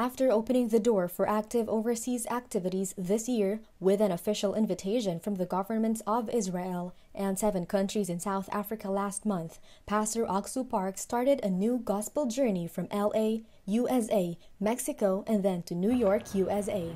After opening the door for active overseas activities this year with an official invitation from the governments of Israel and seven countries in South Africa last month, Pastor Ock Soo Park started a new gospel journey from LA, USA, Mexico, and then to New York, USA.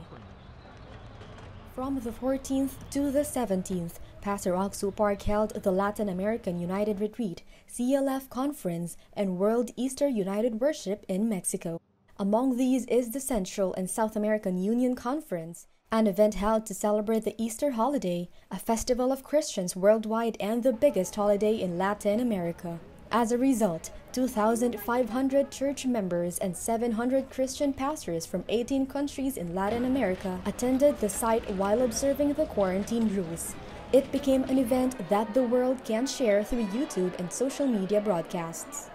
From the 14th to the 17th, Pastor Ock Soo Park held the Latin American United Retreat, CLF Conference, and World Easter United Worship in Mexico. Among these is the Central and South American Union Conference, an event held to celebrate the Easter holiday, a festival of Christians worldwide and the biggest holiday in Latin America. As a result, 2,500 church members and 700 Christian pastors from 18 countries in Latin America attended the site while observing the quarantine rules. It became an event that the world can share through YouTube and social media broadcasts.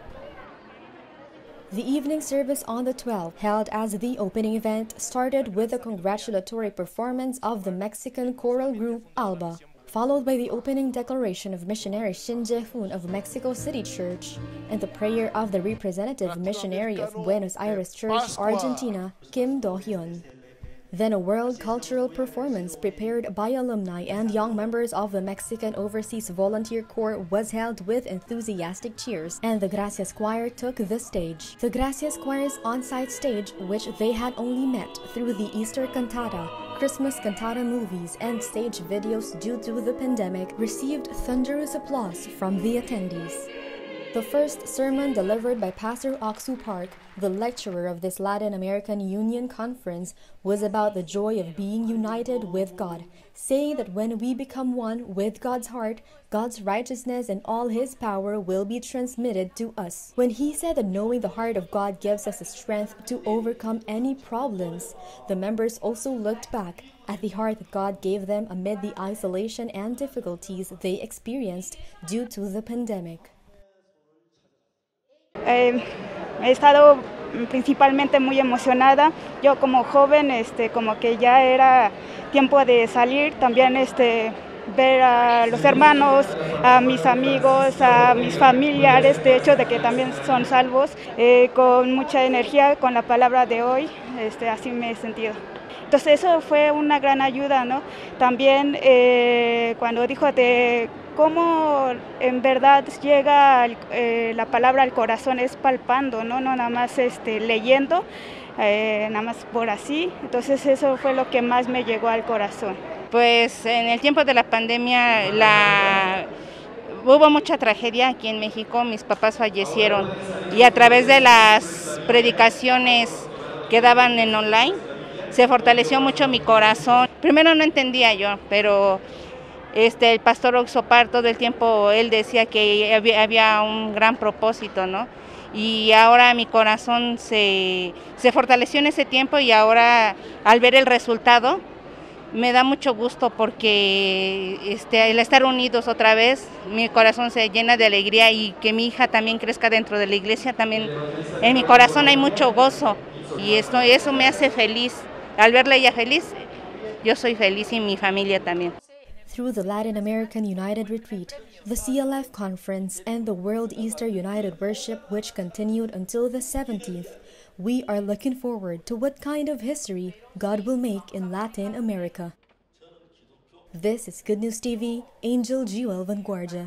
The evening service on the 12th, held as the opening event, started with a congratulatory performance of the Mexican choral group Alba, followed by the opening declaration of missionary Shin Jae-hoon of Mexico City Church and the prayer of the representative missionary of Buenos Aires Church, Argentina, Kim Do-hyun. Then a world cultural performance prepared by alumni and young members of the Mexican Overseas Volunteer Corps was held with enthusiastic cheers, and the Gracias Choir took the stage. The Gracias Choir's on-site stage, which they had only met through the Easter cantata, Christmas cantata movies, and stage videos due to the pandemic, received thunderous applause from the attendees. The first sermon delivered by Pastor Ock Soo Park, the lecturer of this Latin American Union Conference, was about the joy of being united with God, saying that when we become one with God's heart, God's righteousness and all His power will be transmitted to us. When he said that knowing the heart of God gives us the strength to overcome any problems, the members also looked back at the heart that God gave them amid the isolation and difficulties they experienced due to the pandemic. Eh, he estado principalmente muy emocionada. Yo como joven, este, como que ya era tiempo de salir, también este, ver a los hermanos, a mis amigos, a mis familiares, de hecho de que también son salvos, eh, con mucha energía, con la palabra de hoy, este, así me he sentido. Entonces eso fue una gran ayuda, ¿no? También eh, cuando dijo de cómo en verdad llega eh, la palabra al corazón es palpando, no, no nada más este, leyendo, eh, nada más por así. Entonces eso fue lo que más me llegó al corazón. Pues en el tiempo de la pandemia la hubo mucha tragedia aquí en México, mis papás fallecieron y a través de las predicaciones que daban en online se fortaleció mucho mi corazón. Primero no entendía yo, pero este, el pastor Oxopar todo el tiempo él decía que había, un gran propósito, ¿no? Y ahora mi corazón se, se fortaleció en ese tiempo y ahora al ver el resultado me da mucho gusto porque este, el estar unidos otra vez, mi corazón se llena de alegría y que mi hija también crezca dentro de la iglesia, también en mi corazón hay mucho gozo y eso me hace feliz. Al verla ella feliz, yo soy feliz y mi familia también. Through the Latin American United Retreat, the CLF Conference, and the World Easter United Worship, which continued until the 17th, we are looking forward to what kind of history God will make in Latin America. This is Good News TV, Angel Jewel Vanguardia.